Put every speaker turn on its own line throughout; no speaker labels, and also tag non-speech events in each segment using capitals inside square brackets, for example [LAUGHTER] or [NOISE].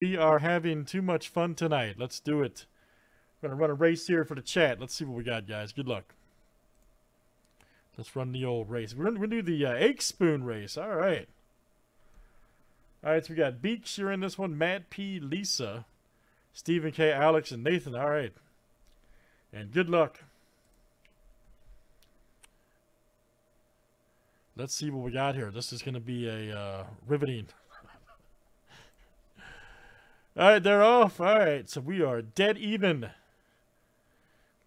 We are having too much fun tonight. Let's do it. We're going to run a race here for the chat. Let's see what we got, guys. Good luck. Let's run the old race. We're going to do the uh, egg spoon race. All right. All right, so we got Beaks. You're in this one. Matt P. Lisa. Stephen K. Alex and Nathan. All right. And good luck. Let's see what we got here. This is going to be a uh, riveting. All right, they're off. All right, so we are dead even.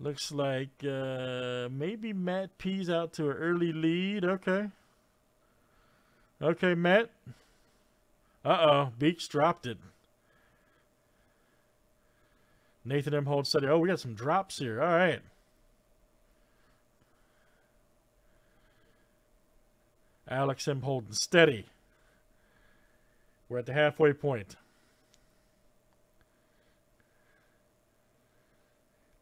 Looks like uh, maybe Matt P's out to an early lead. Okay. Okay, Matt. Uh-oh, Beaks dropped it. Nathan M. holds steady. Oh, we got some drops here. All right. Alex M. holding steady. We're at the halfway point.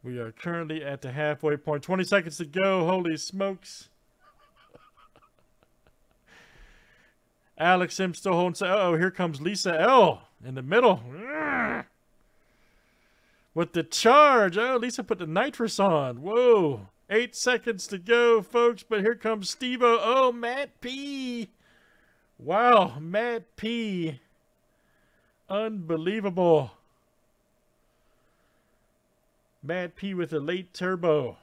We are currently at the halfway point. 20 seconds to go. Holy smokes. Alex M. still holding. Uh oh, here comes Lisa L. in the middle. With the charge. Oh, Lisa put the nitrous on. Whoa. Eight seconds to go, folks. But here comes Steve -O. Oh, Matt P. Wow, Matt P. Unbelievable. Matt P with a late turbo.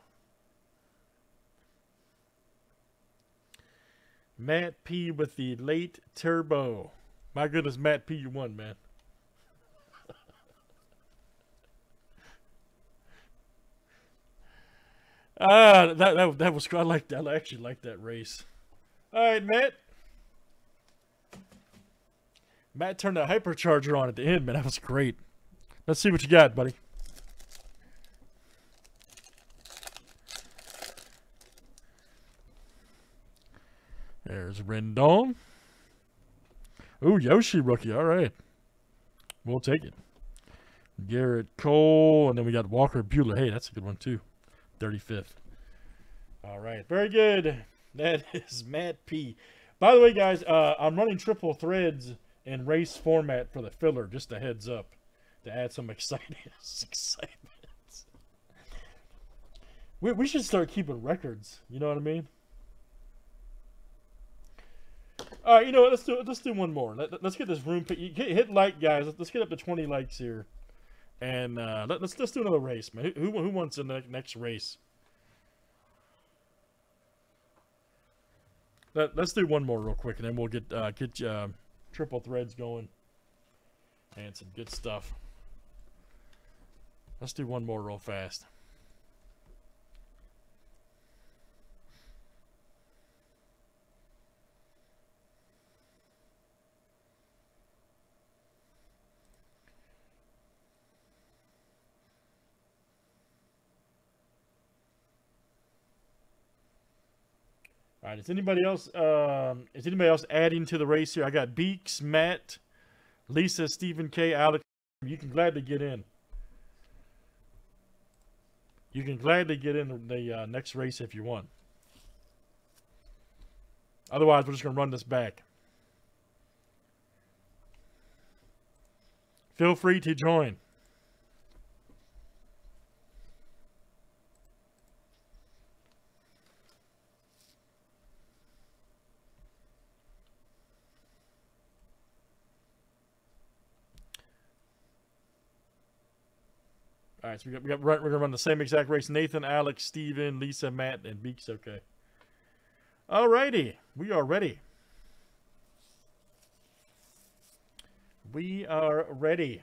Matt P with the late turbo. My goodness, Matt P, you won, man. [LAUGHS] Ah, that, that that was I like that. I actually like that race. All right, Matt. Matt turned that hypercharger on at the end, man. That was great. Let's see what you got, buddy. There's Rendon. Ooh, Yoshi rookie. All right. We'll take it. Gerrit Cole. And then we got Walker Buehler. Hey, that's a good one, too. 35th. All right. Very good. [LAUGHS] That is Matt P. By the way, guys, uh, I'm running triple threads in race format for the filler. Just a heads up to add some [LAUGHS] excitement. excitement. We, we should start keeping records. You know what I mean? All right, you know what? Let's do let's do one more. Let, us get this room. Hit, hit like, guys. Let's get up to 20 likes here. And uh, let, us let's do another race, man. Who who wants the next race? Let, us do one more real quick, and then we'll get uh, get uh, triple threads going and some good stuff. Let's do one more real fast. All right, is anybody else um, is anybody else adding to the race here? I got Beaks, Matt, Lisa, Stephen K, Alex. You can gladly get in. You can gladly get in the uh, next race if you want. Otherwise, we're just going to run this back. Feel free to join. All right, so we got, we got we're gonna run the same exact race. Nathan, Alex, Steven, Lisa, Matt, and Beaks. Okay. All righty, we are ready. We are ready.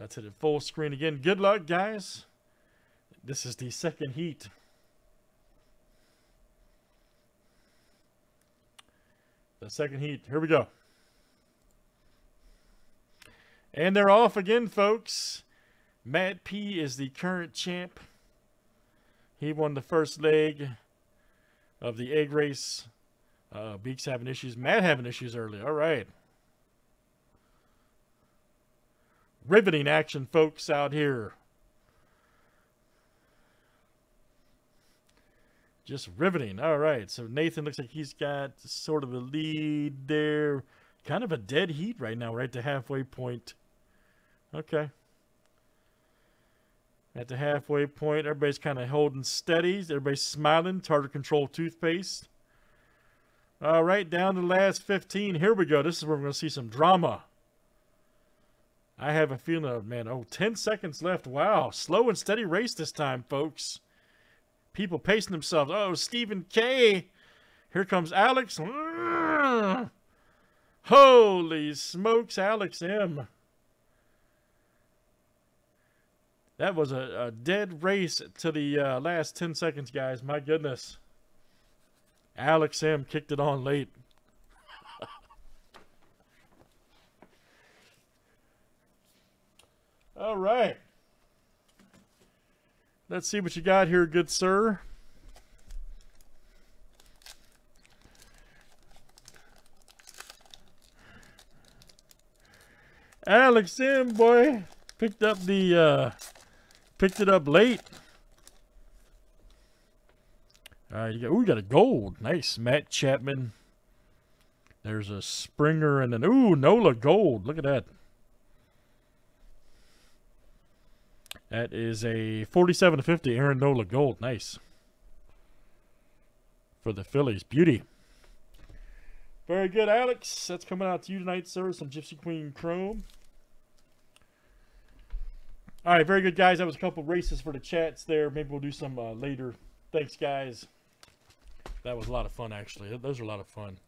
Let's hit it full screen again. Good luck, guys. This is the second heat. The second heat. Here we go. And they're off again, folks. Matt P is the current champ. He won the first leg of the egg race. Uh, Beaks having issues. Matt having issues early. All right. Riveting action, folks, out here. Just riveting. All right. So Nathan looks like he's got sort of a lead there. Kind of a dead heat right now, right to halfway point. Okay. At the halfway point, everybody's kind of holding steady. Everybody's smiling. Tartar Control toothpaste. All right, down to the last 15. Here we go. This is where we're going to see some drama. I have a feeling of, man, oh, 10 seconds left. Wow, slow and steady race this time, folks. People pacing themselves. Oh, Stephen K. Here comes Alex. Holy smokes, Alex M. That was a, a dead race to the uh, last 10 seconds, guys. My goodness. Alex M kicked it on late. [LAUGHS] All right. Let's see what you got here, good sir. Alex M, boy, picked up the, uh, picked it up late. All right, you got, ooh, you got a gold. Nice. Matt Chapman. There's a Springer and an, ooh, Nola gold. Look at that. That is a 47 to 50 Aaron Nola gold. Nice. For the Phillies. Beauty. Very good, Alex. That's coming out to you tonight, sir. Some Gypsy Queen Chrome. All right, very good, guys. That was a couple races for the chats there. Maybe we'll do some uh, later. Thanks, guys. That was a lot of fun, actually. Those are a lot of fun.